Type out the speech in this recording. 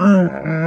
Uh.